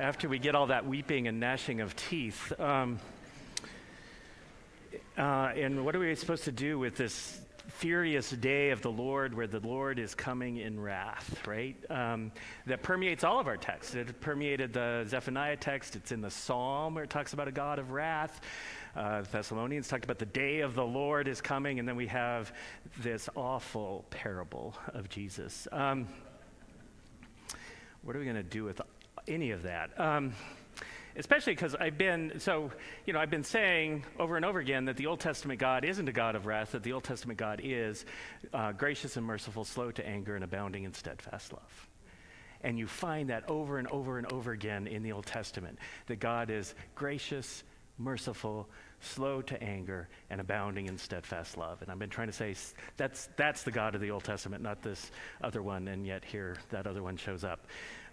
after we get all that weeping and gnashing of teeth. Um, uh, and what are we supposed to do with this furious day of the Lord where the Lord is coming in wrath, right? Um, that permeates all of our texts. It permeated the Zephaniah text, it's in the Psalm where it talks about a God of wrath. Uh, Thessalonians talked about the day of the Lord is coming, and then we have this awful parable of Jesus. Um, what are we going to do with any of that? Um, especially because I've been so you know I've been saying over and over again that the Old Testament God isn't a God of wrath; that the Old Testament God is uh, gracious and merciful, slow to anger, and abounding in steadfast love. And you find that over and over and over again in the Old Testament that God is gracious, merciful, slow to anger, and abounding in steadfast love. And I've been trying to say that's, that's the God of the Old Testament, not this other one, and yet here that other one shows up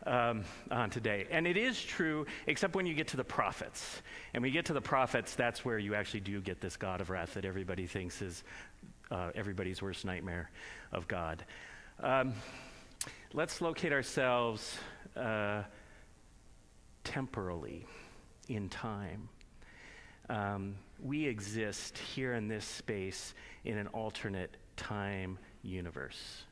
um, on today. And it is true, except when you get to the prophets. And we get to the prophets, that's where you actually do get this God of wrath that everybody thinks is uh, everybody's worst nightmare of God. Um, let's locate ourselves uh, temporally in time um, we exist here in this space in an alternate time universe.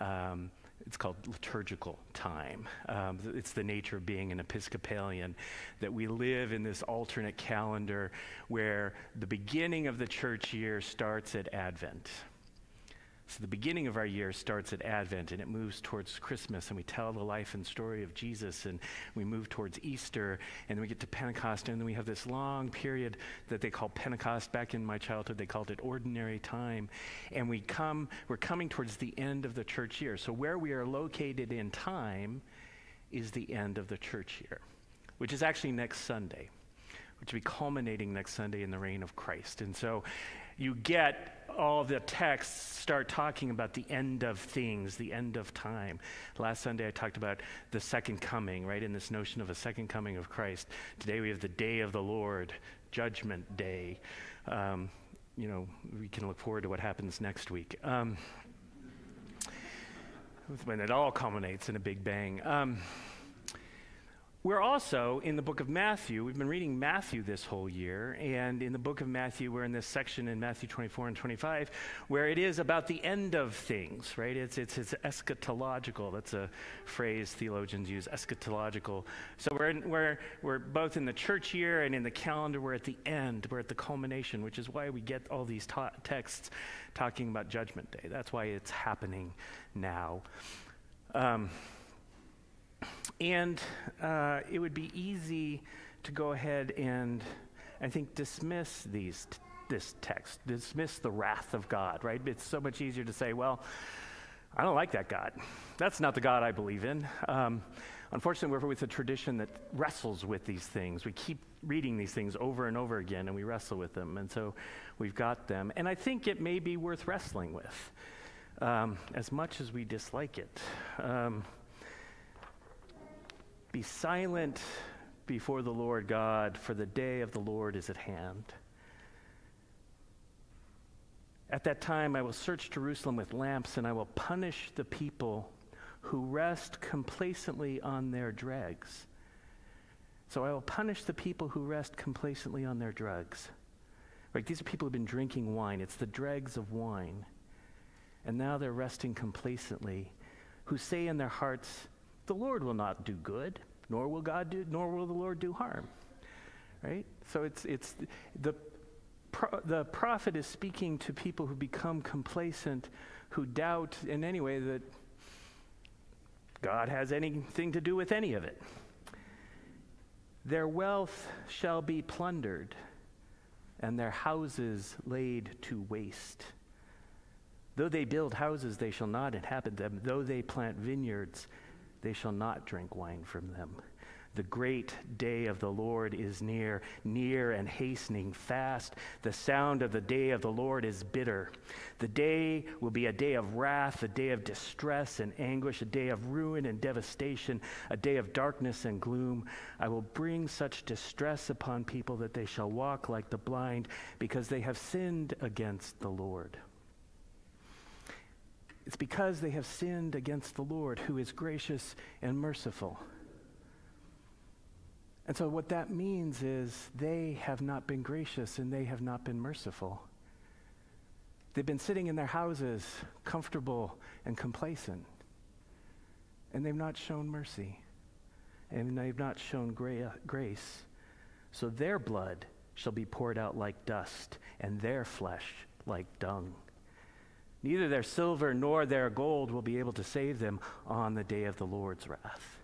Um, it's called liturgical time. Um, it's the nature of being an Episcopalian that we live in this alternate calendar where the beginning of the church year starts at Advent. So the beginning of our year starts at Advent and it moves towards Christmas and we tell the life and story of Jesus and we move towards Easter and then we get to Pentecost and then we have this long period that they call Pentecost. Back in my childhood, they called it ordinary time. And we come, we're coming towards the end of the church year. So where we are located in time is the end of the church year, which is actually next Sunday which will be culminating next Sunday in the reign of Christ. And so you get all the texts start talking about the end of things, the end of time. Last Sunday I talked about the second coming, right? In this notion of a second coming of Christ. Today we have the day of the Lord, Judgment Day. Um, you know, we can look forward to what happens next week. Um, when it all culminates in a big bang. Um, we're also in the book of Matthew. We've been reading Matthew this whole year. And in the book of Matthew, we're in this section in Matthew 24 and 25 where it is about the end of things, right? It's, it's, it's eschatological. That's a phrase theologians use, eschatological. So we're, in, we're, we're both in the church year and in the calendar. We're at the end, we're at the culmination, which is why we get all these ta- texts talking about Judgment Day. That's why it's happening now. Um, and uh, it would be easy to go ahead and, I think, dismiss these t- this text, dismiss the wrath of God, right? It's so much easier to say, well, I don't like that God. That's not the God I believe in. Um, unfortunately, we're with a tradition that wrestles with these things. We keep reading these things over and over again, and we wrestle with them. And so we've got them. And I think it may be worth wrestling with, um, as much as we dislike it. Um, be silent before the Lord God, for the day of the Lord is at hand. At that time, I will search Jerusalem with lamps, and I will punish the people who rest complacently on their dregs. So I will punish the people who rest complacently on their drugs. Right? These are people who've been drinking wine. It's the dregs of wine. And now they're resting complacently, who say in their hearts, the Lord will not do good, nor will God do, nor will the Lord do harm. Right? So it's, it's the, the prophet is speaking to people who become complacent, who doubt in any way that God has anything to do with any of it. Their wealth shall be plundered, and their houses laid to waste. Though they build houses, they shall not inhabit them. Though they plant vineyards, they shall not drink wine from them. The great day of the Lord is near, near and hastening fast. The sound of the day of the Lord is bitter. The day will be a day of wrath, a day of distress and anguish, a day of ruin and devastation, a day of darkness and gloom. I will bring such distress upon people that they shall walk like the blind because they have sinned against the Lord. It's because they have sinned against the Lord, who is gracious and merciful. And so, what that means is they have not been gracious and they have not been merciful. They've been sitting in their houses, comfortable and complacent, and they've not shown mercy, and they've not shown gra- grace. So, their blood shall be poured out like dust, and their flesh like dung. Neither their silver nor their gold will be able to save them on the day of the Lord's wrath.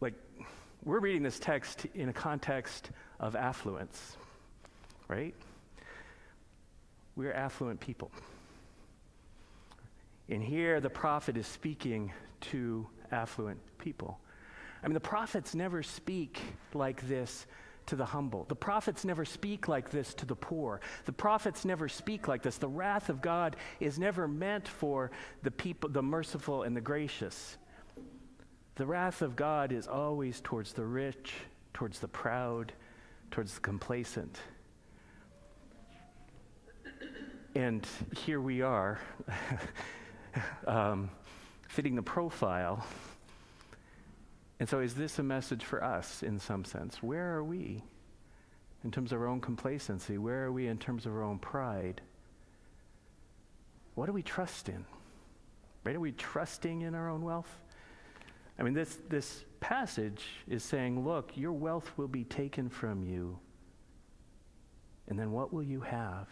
Like, we're reading this text in a context of affluence, right? We're affluent people. And here the prophet is speaking to affluent people. I mean, the prophets never speak like this to the humble. The prophets never speak like this to the poor. The prophets never speak like this. The wrath of God is never meant for the people, the merciful and the gracious. The wrath of God is always towards the rich, towards the proud, towards the complacent. And here we are, um, fitting the profile and so, is this a message for us in some sense? Where are we in terms of our own complacency? Where are we in terms of our own pride? What do we trust in? Right? Are we trusting in our own wealth? I mean, this, this passage is saying, look, your wealth will be taken from you. And then what will you have?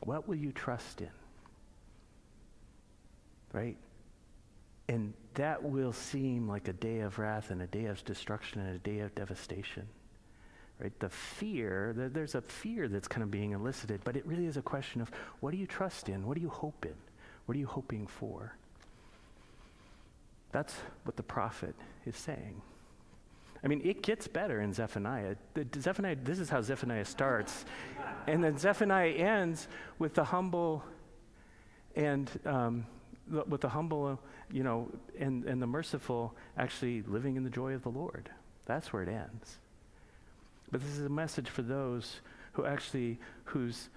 What will you trust in? Right? And that will seem like a day of wrath and a day of destruction and a day of devastation. Right? The fear, there's a fear that's kind of being elicited, but it really is a question of what do you trust in? What do you hope in? What are you hoping for? That's what the prophet is saying. I mean, it gets better in Zephaniah. The, Zephaniah, this is how Zephaniah starts. And then Zephaniah ends with the humble and um, with the humble you know, and, and the merciful actually living in the joy of the Lord. That's where it ends. But this is a message for those who actually, whose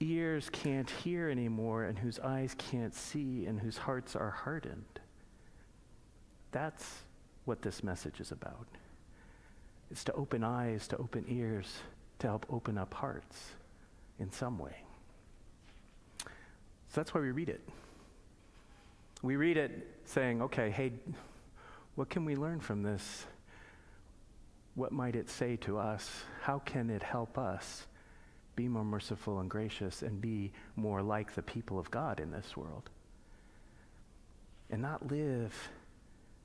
ears can't hear anymore and whose eyes can't see and whose hearts are hardened. That's what this message is about. It's to open eyes, to open ears, to help open up hearts in some way. So that's why we read it. We read it saying, okay, hey, what can we learn from this? What might it say to us? How can it help us be more merciful and gracious and be more like the people of God in this world? And not live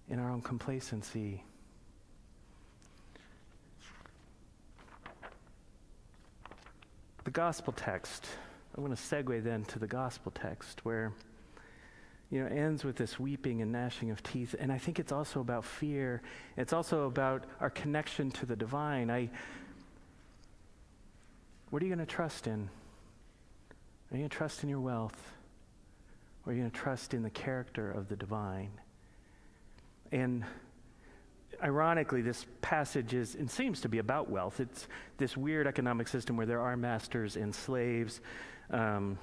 in our own complacency. The gospel text. I want to segue then to the gospel text where you know, ends with this weeping and gnashing of teeth. And I think it's also about fear. It's also about our connection to the divine. I, what are you going to trust in? Are you going to trust in your wealth? Or are you going to trust in the character of the divine? And ironically, this passage is and seems to be about wealth. It's this weird economic system where there are masters and slaves. Um,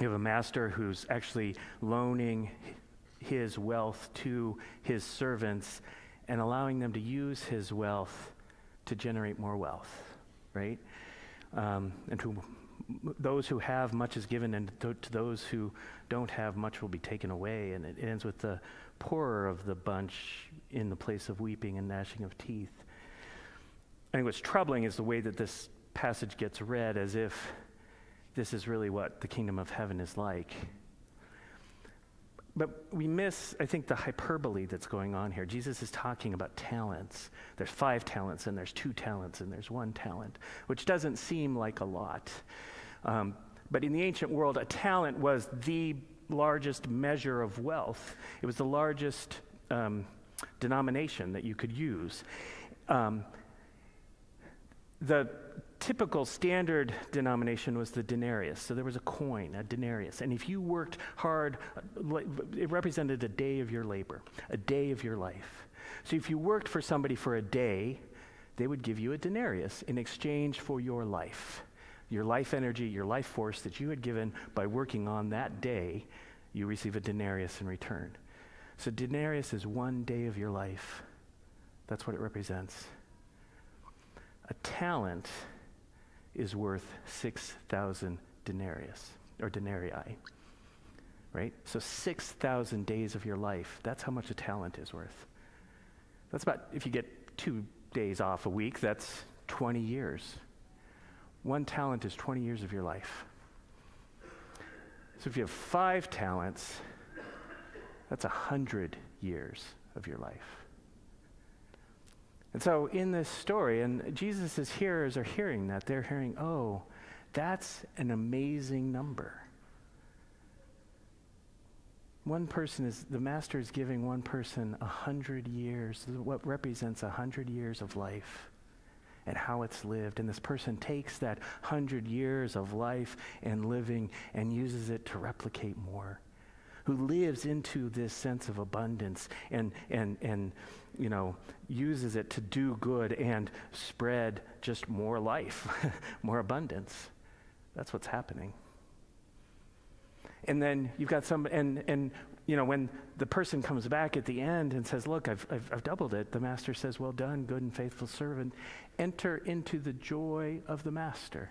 you have a master who's actually loaning his wealth to his servants and allowing them to use his wealth to generate more wealth, right? Um, and to those who have much is given, and to, to, those who don't have much will be taken away. And it ends with the poorer of the bunch in the place of weeping and gnashing of teeth. I think what's troubling is the way that this passage gets read as if this is really what the kingdom of heaven is like. But we miss, I think, the hyperbole that's going on here. Jesus is talking about talents. There's five talents, and there's two talents, and there's one talent, which doesn't seem like a lot. Um, but in the ancient world, a talent was the largest measure of wealth, it was the largest um, denomination that you could use. Um, the typical standard denomination was the denarius. So there was a coin, a denarius. And if you worked hard, uh, it represented a day of your labor, a day of your life. So if you worked for somebody for a day, they would give you a denarius in exchange for your life. Your life energy, your life force that you had given by working on that day, you receive a denarius in return. So, denarius is one day of your life. That's what it represents. A talent is worth 6,000 denarius or denarii. Right? So 6,000 days of your life, that's how much a talent is worth. That's about, if you get two days off a week, that's 20 years. One talent is 20 years of your life. So if you have five talents, that's 100 years of your life. And so in this story, and Jesus' hearers are hearing that, they're hearing, oh, that's an amazing number. One person is, the master is giving one person a hundred years, what represents a hundred years of life and how it's lived. And this person takes that hundred years of life and living and uses it to replicate more. Who lives into this sense of abundance and, and, and you know, uses it to do good and spread just more life, more abundance. That's what's happening. And then you've got some, and, and you know, when the person comes back at the end and says, Look, I've, I've, I've doubled it, the master says, Well done, good and faithful servant. Enter into the joy of the master.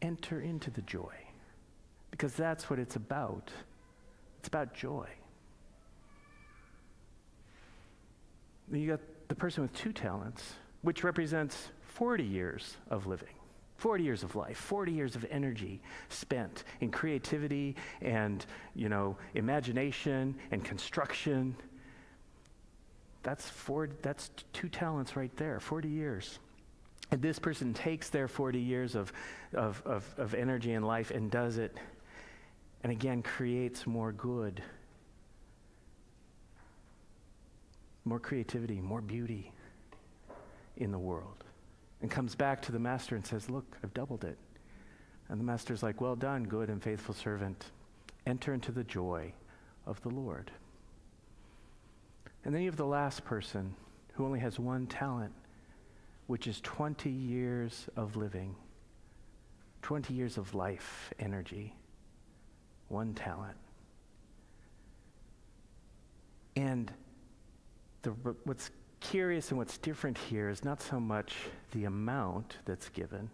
Enter into the joy. Because that's what it's about. It's about joy. You got the person with two talents, which represents 40 years of living. 40 years of life, 40 years of energy spent in creativity and, you know, imagination and construction. That's four, that's two talents right there, 40 years. And this person takes their 40 years of, of, of, of energy and life and does it, and again creates more good, more creativity, more beauty in the world and comes back to the master and says, Look, I've doubled it. And the master's like, Well done, good and faithful servant. Enter into the joy of the Lord. And then you have the last person who only has one talent, which is 20 years of living, 20 years of life, energy, one talent. And the, what's curious and what's different here is not so much the amount that's given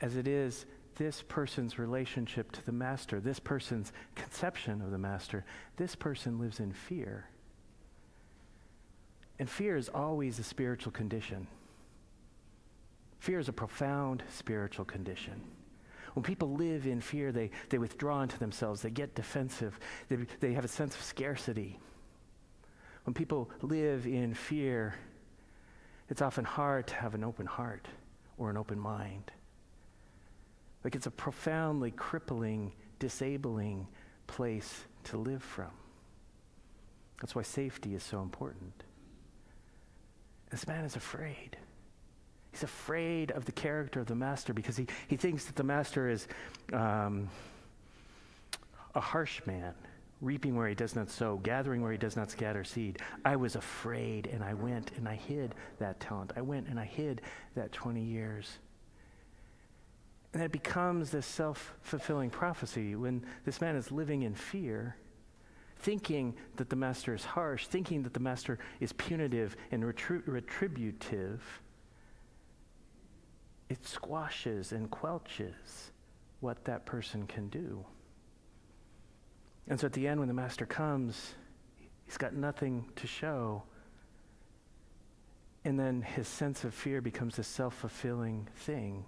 as it is this person's relationship to the master, this person's conception of the master. This person lives in fear. And fear is always a spiritual condition. Fear is a profound spiritual condition. When people live in fear, they, they withdraw into themselves, they get defensive, they, they have a sense of scarcity. When people live in fear, it's often hard to have an open heart or an open mind. Like it's a profoundly crippling, disabling place to live from. That's why safety is so important. This man is afraid. He's afraid of the character of the master because he, he thinks that the master is um, a harsh man reaping where he does not sow, gathering where he does not scatter seed. I was afraid and I went and I hid that talent. I went and I hid that 20 years. And it becomes this self fulfilling prophecy when this man is living in fear, thinking that the master is harsh, thinking that the master is punitive and retri- retributive. It squashes and quelches what that person can do. And so at the end, when the master comes, he's got nothing to show. And then his sense of fear becomes a self fulfilling thing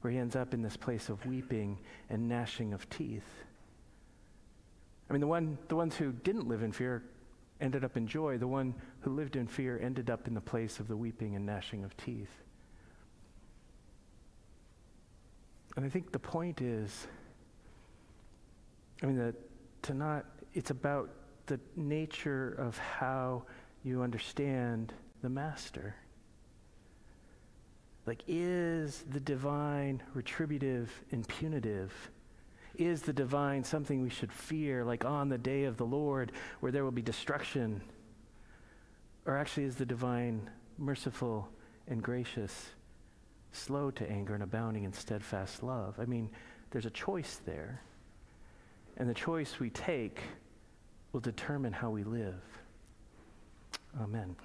where he ends up in this place of weeping and gnashing of teeth. I mean, the, one, the ones who didn't live in fear ended up in joy. The one who lived in fear ended up in the place of the weeping and gnashing of teeth. And I think the point is I mean, to not, it's about the nature of how you understand the master. Like, is the divine retributive and punitive? Is the divine something we should fear, like on the day of the Lord where there will be destruction? Or actually, is the divine merciful and gracious, slow to anger and abounding in steadfast love? I mean, there's a choice there. And the choice we take will determine how we live. Amen.